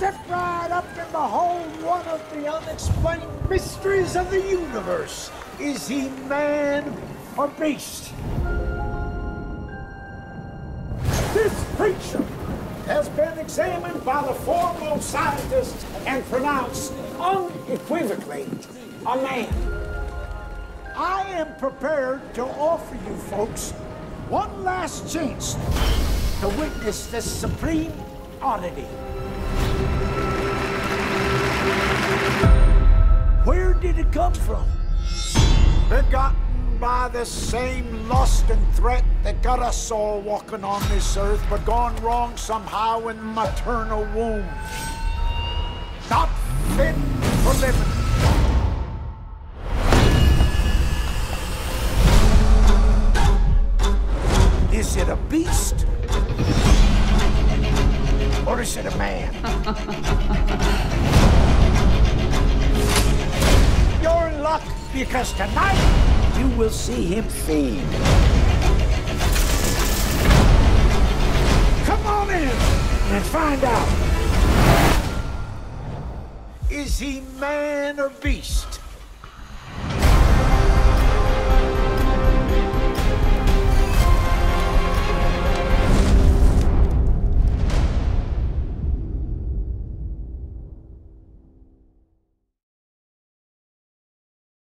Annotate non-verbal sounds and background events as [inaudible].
step right up and behold one of the unexplained mysteries of the universe. Is he man or beast? This creature has been examined by the foremost scientists and pronounced unequivocally a man. I am prepared to offer you folks one last chance to witness this supreme oddity. Did it come from? Begotten by the same lust and threat that got us all walking on this earth, but gone wrong somehow in maternal womb. Not fit for living. Is it a beast? Or is it a man? [laughs] because tonight you will see him feed. Come on in and find out. Is he man or beast?